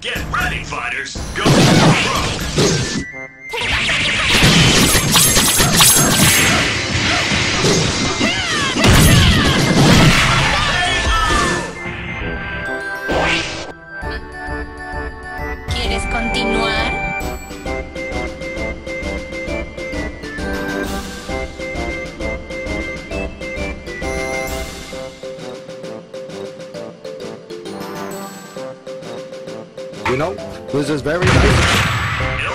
Get ready, fighters! Go! ¿Quieres continuar? You know, this is very nice.